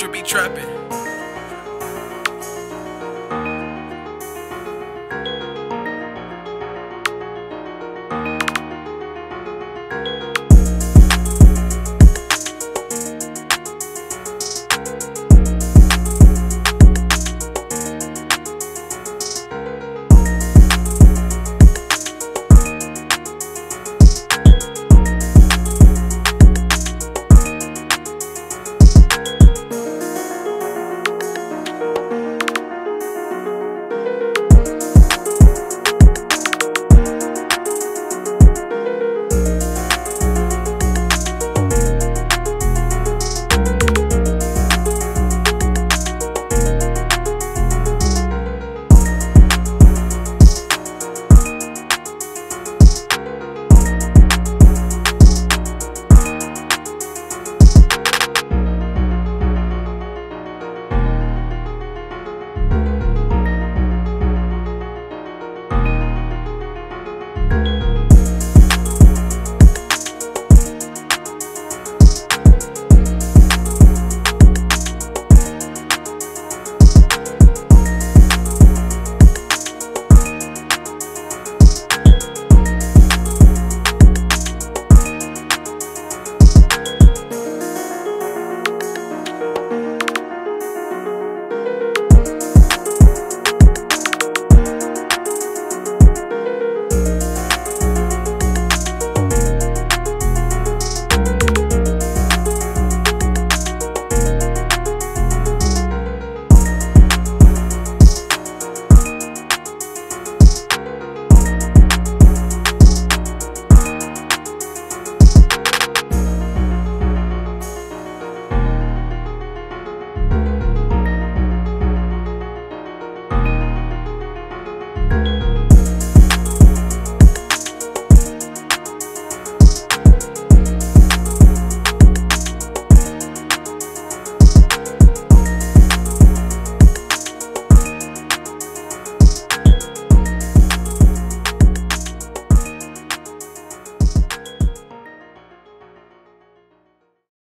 Kendrick be trapping.